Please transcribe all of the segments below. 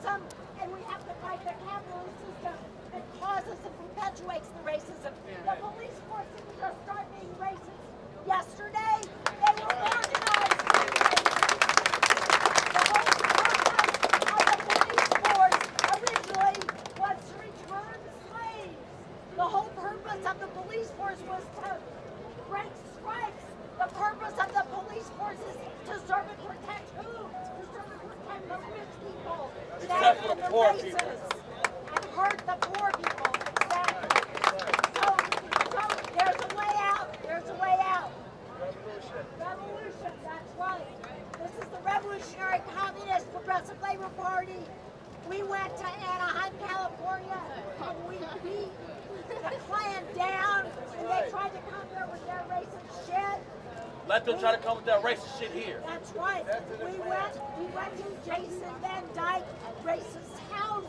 racism, and we have to fight the capitalist system that causes and perpetuates the racism. The police force didn't just start being racist yesterday. They were organized. The whole purpose of the police force originally was to return slaves. The whole purpose of the police force was to break poor people. And hurt the poor people. Exactly. So, so there's a way out. There's a way out. Revolution, Revolution, that's right. This is the Revolutionary Communist Progressive Labor Party. We went to Anaheim, California, and we beat the Klan down, and they tried to come there with their racist shit. Let them try to come with that racist shit here. That's right. We went, we went to Jason Van Dyke, racist house.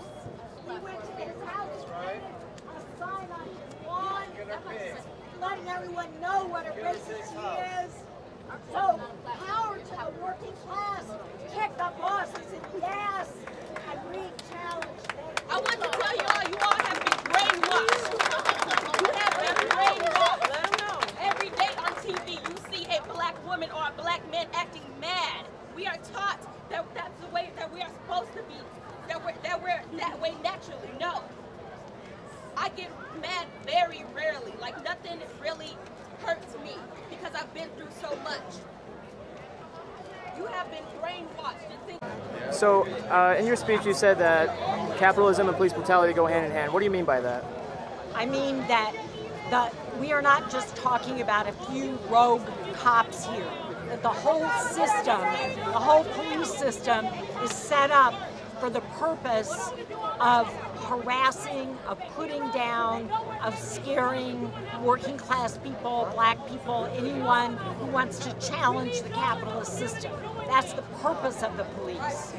We went to his house, painted a sign on his lawn, letting everyone know what a racist he is. So, power to the working class. Kick the bosses in the ass and re-challenge. I want to tell you all, you all have been brainwashed. You have been brainwashed. Every day on TV, you see a black woman or a black man acting mad. We are taught that that's the way that we are supposed to be, that we're, that we're that way naturally. No. I get mad very rarely. Like nothing really hurts me because I've been through so much. You have been brainwashed to think So, uh, in your speech, you said that capitalism and police brutality go hand in hand. What do you mean by that? I mean that the, we are not just talking about a few rogue cops here. That the whole system, the whole police system, is set up for the purpose of harassing, of putting down, of scaring working class people, black people, anyone who wants to challenge the capitalist system. That's the purpose of the police.